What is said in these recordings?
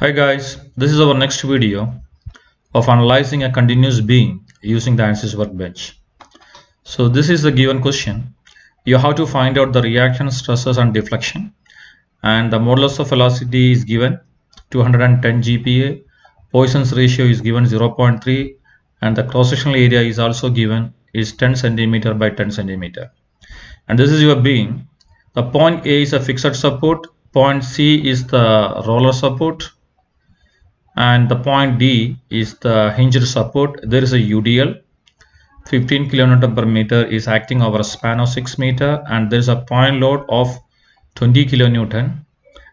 Hi guys, this is our next video of analyzing a continuous beam using the ANSYS workbench. So this is the given question. You have to find out the reaction stresses and deflection and the modulus of velocity is given 210 GPa, Poisson's ratio is given 0.3 and the cross-sectional area is also given is 10 centimeter by 10 centimeter. And this is your beam. The point A is a fixed support, point C is the roller support and the point D is the hinged support. There is a UDL 15 kilonewton per meter is acting over a span of 6 meter and there is a point load of 20 kilonewton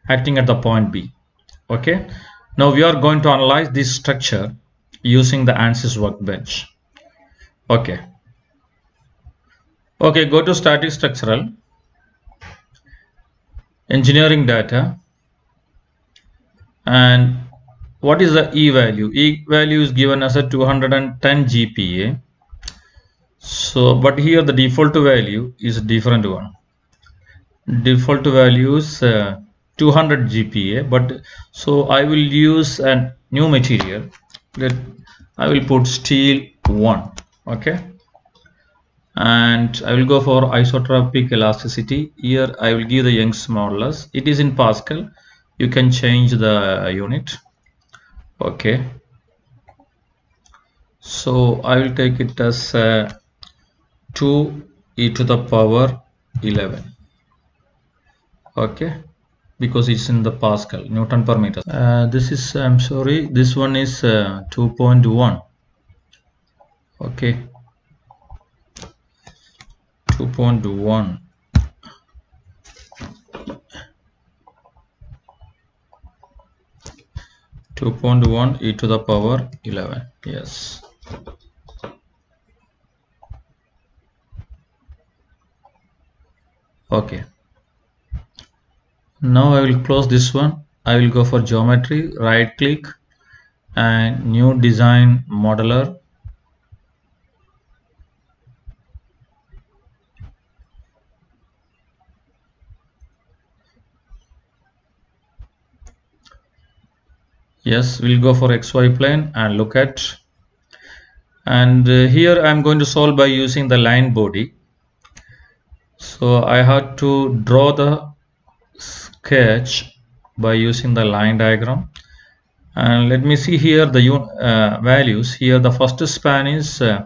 acting at the point B. Okay. Now we are going to analyze this structure using the ANSYS workbench. Okay. Okay, go to static structural engineering data and what is the E value? E value is given as a 210 GPa. So, but here the default value is a different one. Default value is uh, 200 GPa, but so I will use a new material. Let I will put steel 1. Okay. And I will go for isotropic elasticity. Here I will give the Young's modulus. It is in Pascal. You can change the unit okay. So I will take it as uh, 2 e to the power 11 okay? Because it's in the Pascal Newton per meter. Uh, this is I'm sorry this one is uh, 2.1 okay. 2.1 2.1 e to the power 11 yes. Okay. Now I will close this one. I will go for geometry right click and new design modeler yes we'll go for xy plane and look at. And uh, here I'm going to solve by using the line body. So I had to draw the sketch by using the line diagram. And let me see here the uh, values. Here the first span is uh,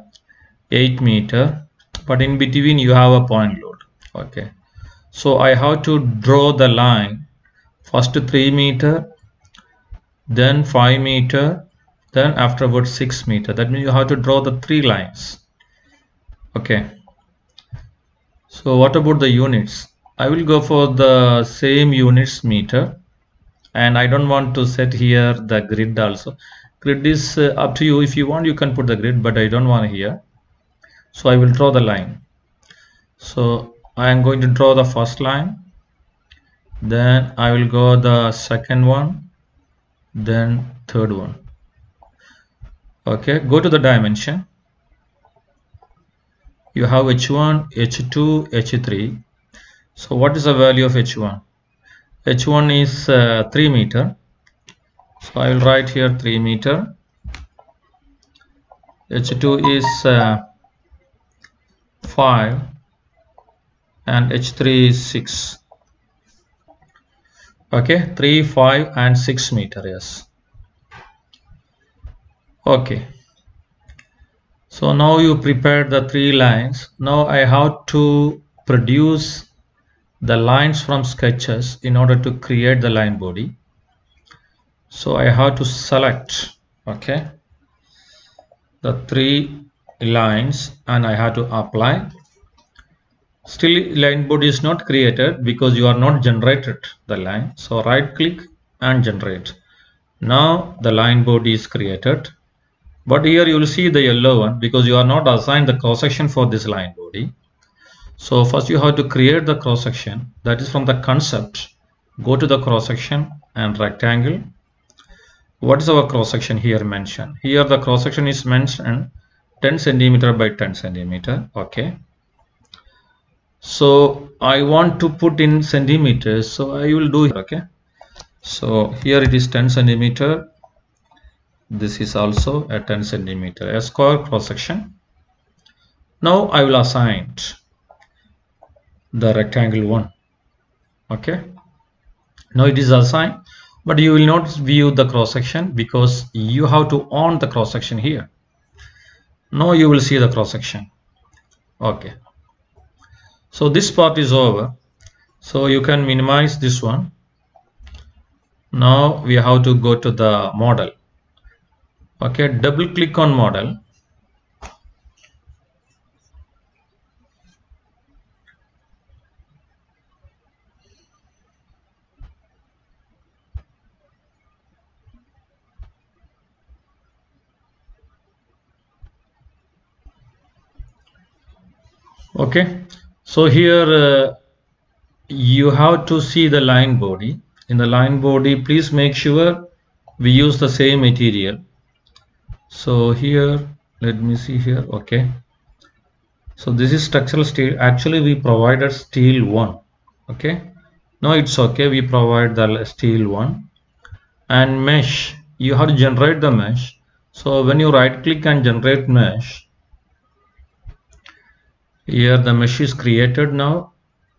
8 meter but in between you have a point load. Okay. So I have to draw the line. First 3 meter then 5 meter then afterwards 6 meter. That means you have to draw the three lines. Okay. So what about the units? I will go for the same units meter. And I don't want to set here the grid also. Grid is uh, up to you. If you want you can put the grid but I don't want here. So I will draw the line. So I am going to draw the first line. Then I will go the second one then third one. Okay go to the dimension. You have h1 h2 h3 so what is the value of h1 h1 is uh, 3 meter. So i will write here 3 meter. H2 is uh, 5 and h3 is 6 okay 3 5 and 6 meter yes. Okay. So now you prepared the three lines. Now I have to produce the lines from sketches in order to create the line body. So I have to select okay the three lines and I have to apply still line body is not created because you are not generated the line. So right click and generate. Now the line body is created. But here you will see the yellow one because you are not assigned the cross section for this line body. So first you have to create the cross section that is from the concept. Go to the cross section and rectangle. What is our cross section here mentioned? Here the cross section is mentioned 10 centimeter by 10 centimeter. Okay so I want to put in centimeters so I will do okay? So here it is 10 centimeter. This is also a 10 centimeter a square cross section. Now I will assign the rectangle one okay? Now it is assigned but you will not view the cross section because you have to on the cross section here. Now you will see the cross section okay so this part is over. So you can minimize this one. Now we have to go to the model. Okay double click on model. Okay so here uh, you have to see the line body. In the line body please make sure we use the same material. So here let me see here okay. So this is structural steel. Actually we provided steel one okay. No it's okay. We provide the steel one. And mesh you have to generate the mesh. So when you right click and generate mesh here the mesh is created now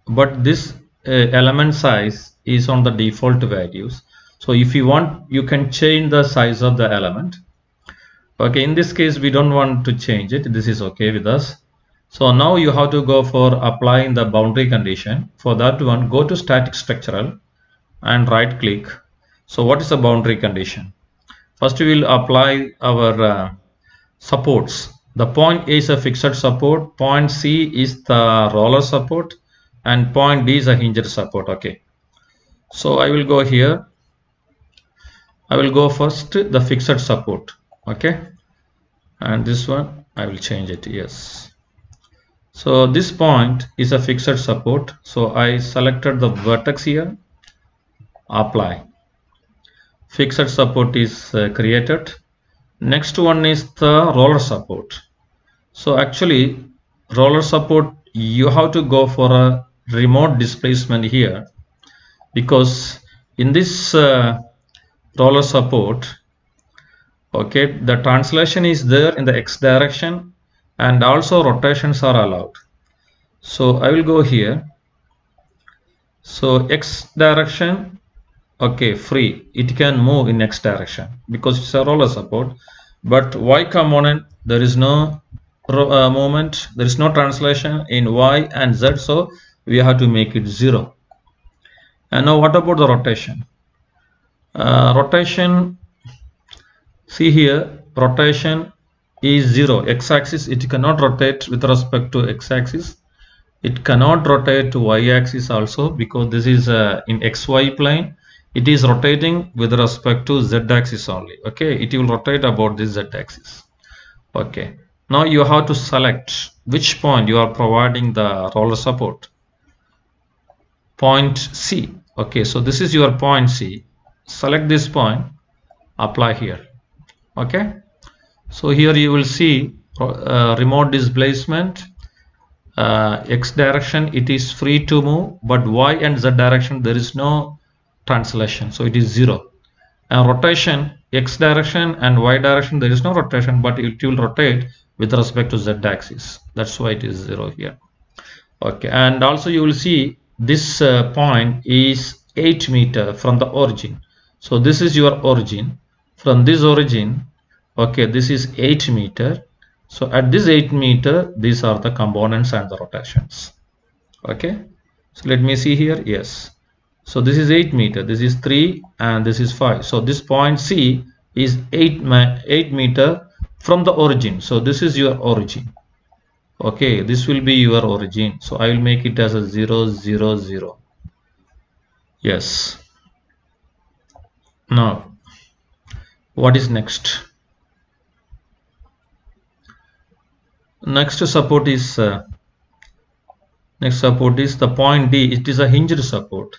but this uh, element size is on the default values. So if you want you can change the size of the element. Okay in this case we don't want to change it. This is okay with us. So now you have to go for applying the boundary condition. For that one go to static structural and right click so what is the boundary condition? First we will apply our uh, supports the point A is a fixed support point C is the roller support and point D is a hinged support okay. So I will go here. I will go first the fixed support okay. And this one I will change it yes. So this point is a fixed support so I selected the vertex here apply. Fixed support is uh, created next one is the roller support. So actually roller support you have to go for a remote displacement here because in this uh, roller support okay the translation is there in the x direction and also rotations are allowed. So I will go here. So x direction okay free. It can move in x direction because it's a roller support. But y component there is no uh, movement. There is no translation in y and z so we have to make it zero. And now what about the rotation? Uh, rotation see here rotation is zero. X-axis it cannot rotate with respect to x-axis. It cannot rotate to y-axis also because this is uh, in xy plane it is rotating with respect to z-axis only okay? It will rotate about this z-axis okay? Now you have to select which point you are providing the roller support. Point C okay? So this is your point C. Select this point apply here okay? So here you will see uh, remote displacement uh, x direction it is free to move but y and z direction there is no translation. So it is zero. And rotation x direction and y direction there is no rotation but it will rotate with respect to z axis. That's why it is zero here. Okay. And also you will see this uh, point is 8 meter from the origin. So this is your origin. From this origin okay this is 8 meter. So at this 8 meter these are the components and the rotations. Okay. So let me see here. Yes so this is 8 meter this is 3 and this is 5 so this point C is 8 8 meter from the origin. So this is your origin. Okay this will be your origin. So I will make it as a 0 0 0 yes. Now what is next? Next support is uh, next support is the point D. It is a hinged support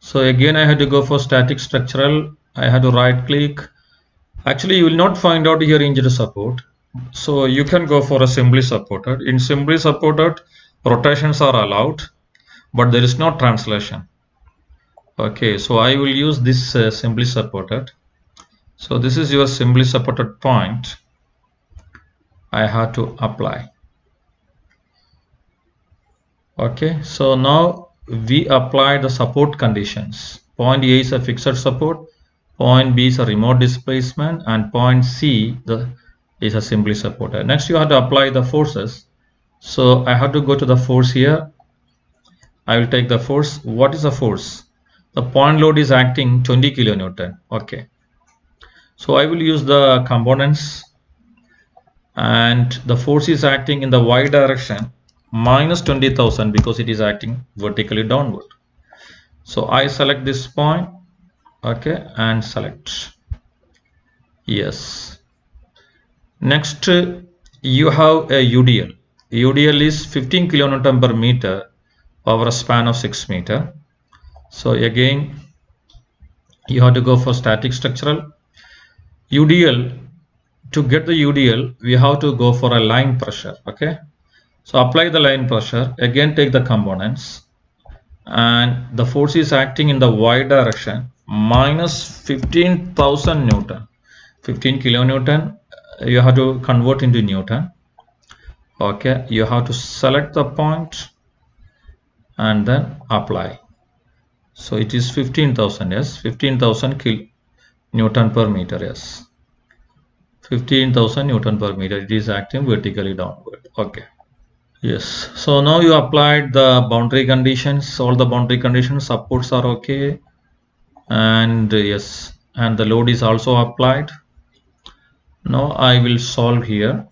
so again I had to go for static structural. I had to right click. Actually you will not find out here hinged support. So you can go for a simply supported. In simply supported rotations are allowed but there is no translation. Okay so I will use this uh, simply supported. So this is your simply supported point. I had to apply. Okay so now we apply the support conditions. Point A is a fixed support point B is a remote displacement and point C the is a simply supported next you have to apply the forces. So I have to go to the force here. I will take the force. What is the force? The point load is acting 20 kilonewton. Okay. So I will use the components. And the force is acting in the y direction minus 20,000 because it is acting vertically downward. So I select this point okay and select. Yes. Next you have a UDL UDL is 15 kilonewton per meter over a span of 6 meter. So again you have to go for static structural. UDL to get the UDL we have to go for a line pressure okay so apply the line pressure. Again take the components. And the force is acting in the y direction. Minus 15,000 Newton. 15 kilonewton uh, you have to convert into Newton. Okay you have to select the point and then apply. So it is 15,000 yes. 15,000 kil Newton per meter yes. 15,000 Newton per meter. It is acting vertically downward. Okay yes. So now you applied the boundary conditions. All the boundary conditions supports are okay. And uh, yes. And the load is also applied. Now I will solve here.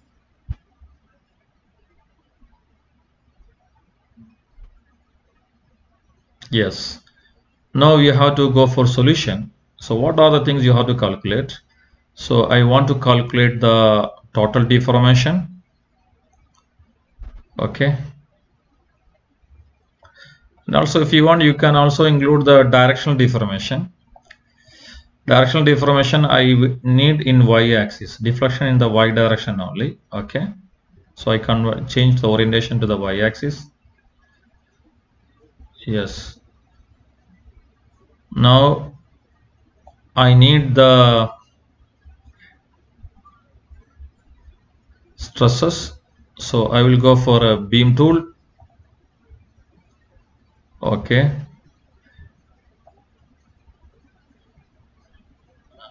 Yes. Now you have to go for solution. So what are the things you have to calculate? So I want to calculate the total deformation okay. And also if you want you can also include the directional deformation. Directional deformation I need in y-axis. Deflection in the y direction only. Okay. So I can change the orientation to the y-axis. Yes. Now I need the stresses so I will go for a beam tool. Okay.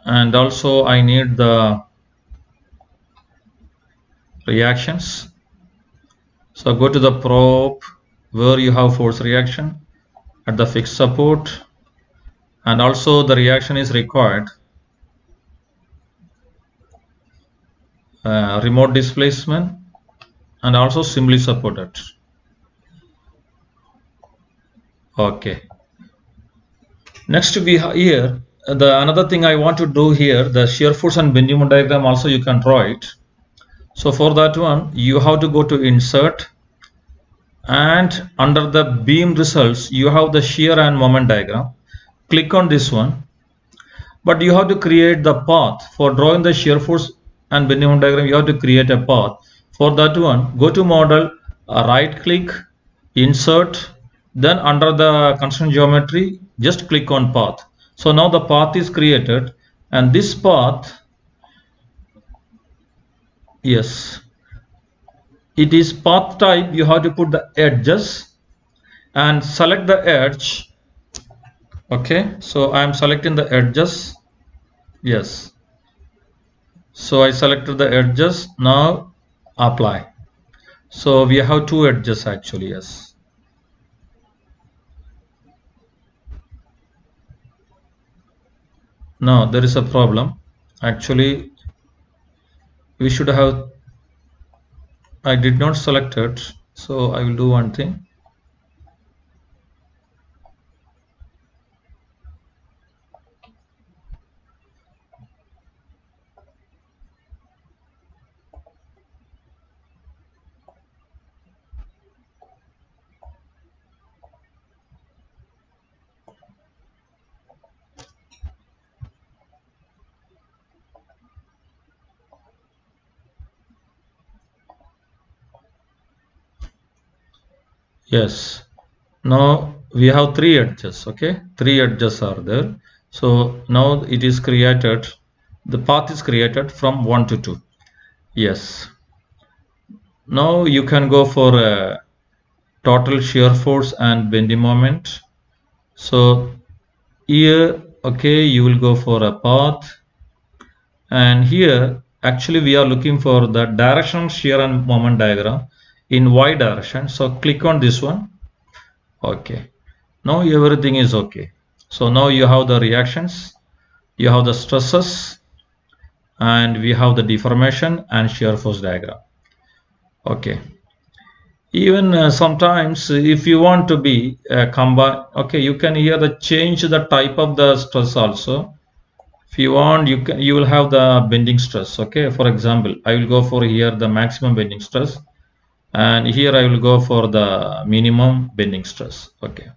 And also I need the reactions. So go to the probe where you have force reaction at the fixed support. And also the reaction is required. Uh, remote displacement and also simply supported. Okay. Next we have here the another thing I want to do here the shear force and bending moment diagram also you can draw it. So for that one you have to go to insert and under the beam results you have the shear and moment diagram. Click on this one. But you have to create the path. For drawing the shear force and bending moment diagram you have to create a path for that one go to model uh, right click insert then under the constraint geometry just click on path. So now the path is created and this path yes it is path type you have to put the edges and select the edge okay? So I am selecting the edges yes. So I selected the edges now apply. So we have two edges actually yes. Now there is a problem. Actually we should have I did not select it so I will do one thing yes. Now we have three edges okay? Three edges are there. So now it is created the path is created from 1 to 2 yes. Now you can go for a total shear force and bending moment. So here okay you will go for a path. And here actually we are looking for the directional shear and moment diagram in y direction. So click on this one. Okay. Now everything is okay. So now you have the reactions you have the stresses and we have the deformation and shear force diagram. Okay. Even uh, sometimes if you want to be uh, combine okay you can here the change the type of the stress also. If you want you can you will have the bending stress. Okay. For example i will go for here the maximum bending stress and here i will go for the minimum bending stress. Okay.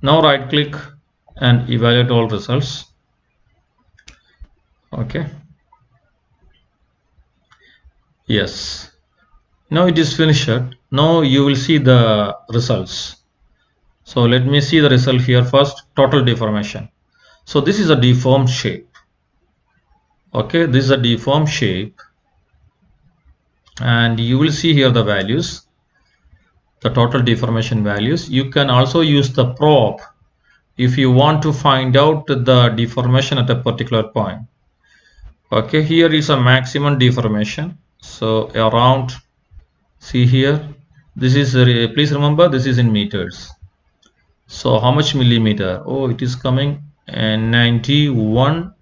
Now right click and evaluate all results. Okay. Yes. Now it is finished. Now you will see the results. So let me see the result here first. Total deformation. So this is a deformed shape. Okay. This is a deformed shape and you will see here the values the total deformation values. You can also use the probe if you want to find out the deformation at a particular point. Okay here is a maximum deformation. So around see here this is uh, please remember this is in meters. So how much millimeter? Oh it is coming and 91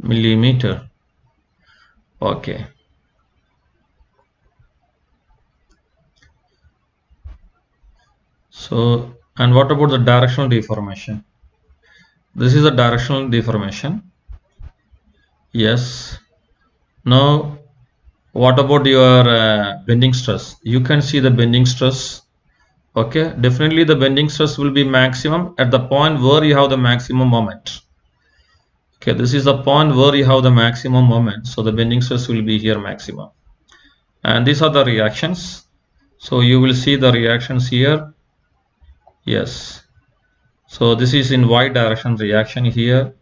millimeter. Okay so and what about the directional deformation? This is a directional deformation. Yes. Now what about your uh, bending stress? You can see the bending stress. Okay definitely the bending stress will be maximum at the point where you have the maximum moment. Okay this is the point where you have the maximum moment. So the bending stress will be here maximum. And these are the reactions. So you will see the reactions here yes. So this is in y direction reaction here.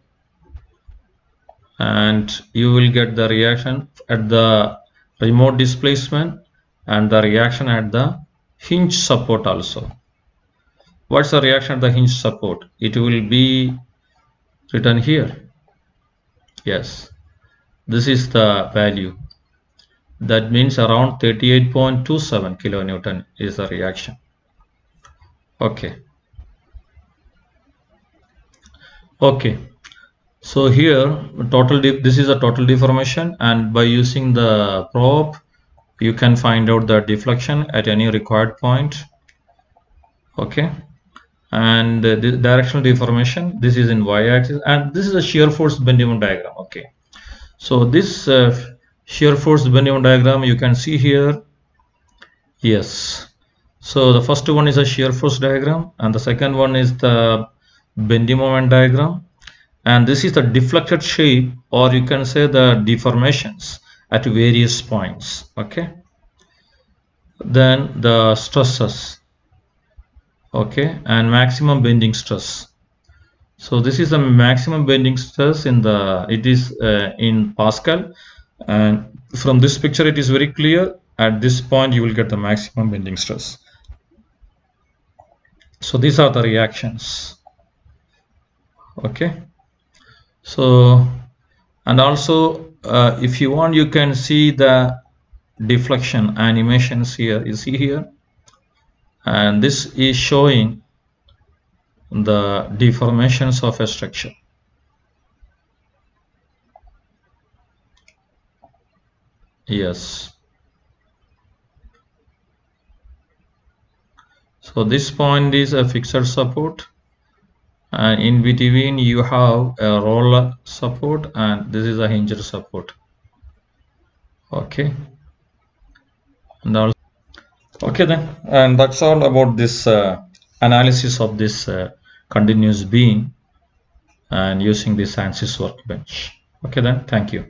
And you will get the reaction at the remote displacement and the reaction at the hinge support also. What's the reaction at the hinge support? It will be written here. Yes. This is the value. That means around 38.27 kilonewton is the reaction okay. Okay. So here total this is a total deformation and by using the probe you can find out the deflection at any required point. Okay. And the directional deformation this is in y-axis and this is a shear force bending diagram. Okay. So this uh, shear force bending diagram you can see here. Yes so the first one is a shear force diagram and the second one is the bending moment diagram. And this is the deflected shape or you can say the deformations at various points okay? Then the stresses okay? And maximum bending stress. So this is the maximum bending stress in the it is uh, in pascal. And from this picture it is very clear. At this point you will get the maximum bending stress so these are the reactions. Okay. So and also uh, if you want you can see the deflection animations here. You see here? And this is showing the deformations of a structure. Yes so this point is a fixed support. And in between you have a roller support and this is a hinge support. Okay. And okay then. And that's all about this uh, analysis of this uh, continuous beam and using this ANSYS workbench. Okay then. Thank you